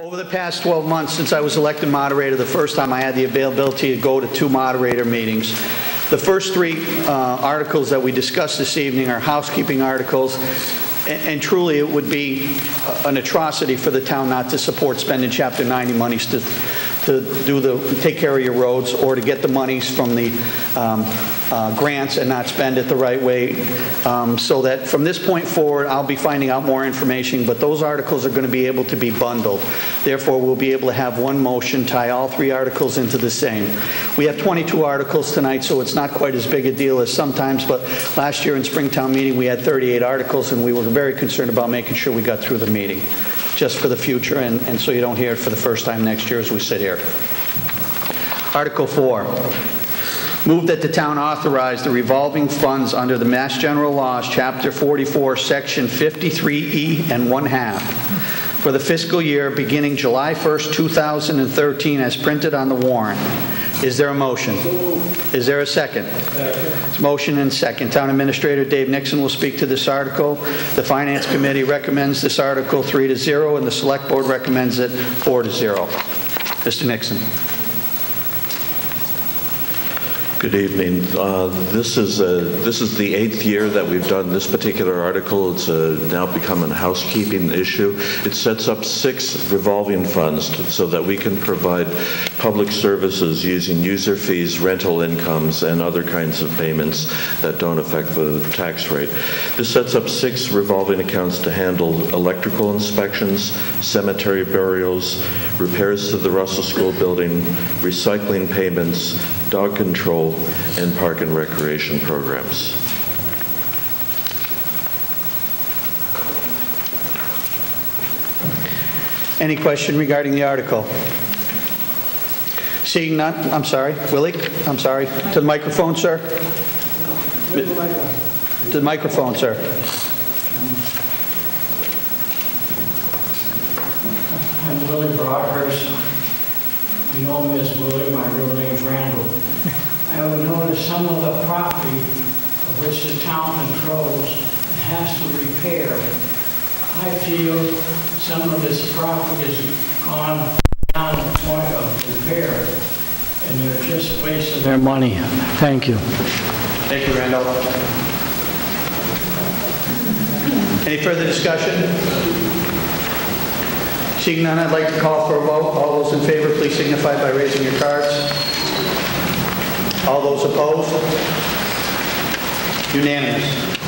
Over the past 12 months, since I was elected moderator, the first time I had the availability to go to two moderator meetings. The first three uh, articles that we discussed this evening are housekeeping articles, a- and truly, it would be an atrocity for the town not to support spending Chapter 90 monies to, to do the, take care of your roads, or to get the monies from the um, uh, grants and not spend it the right way. Um, So that from this point forward, I'll be finding out more information, but those articles are going to be able to be bundled. Therefore, we'll be able to have one motion, tie all three articles into the same. We have 22 articles tonight, so it's not quite as big a deal as sometimes, but last year in Springtown meeting, we had 38 articles, and we were very concerned about making sure we got through the meeting, just for the future, and and so you don't hear it for the first time next year as we sit here. Article 4, move that the town authorize the revolving funds under the Mass General Laws, Chapter 44, Section 53E and 1 half, for the fiscal year beginning July 1st, 2013, as printed on the warrant. Is there a motion? Is there a second? It's Motion and second. Town Administrator Dave Nixon will speak to this article. The Finance Committee recommends this article 3 to 0, and the Select Board recommends it 4 to 0. Mr. Nixon. Good evening. Uh, This is, uh, this is the eighth year that we've done this particular article. It's uh, now become a housekeeping issue. It sets up six revolving funds t- so that we can provide public services using user fees, rental incomes, and other kinds of payments that don't affect the tax rate. This sets up six revolving accounts to handle electrical inspections, cemetery burials, repairs to the Russell School building, recycling payments, dog control, and park and recreation programs. Any question regarding the article? Seeing none, I'm sorry, Willie, I'm sorry. To the microphone, sir? To the microphone, sir. I'm Willie Broadhurst. You know me as Willie, my real name's Randall. I would notice some of the property of which the town controls has to repair. I feel some of this property has gone down the point of repair, and they're just wasting their money. Thank you. Thank you, Randall. Any further discussion? Seeing none, I'd like to call for a vote. All those in favor, please signify by raising your cards. All those opposed? Unanimous.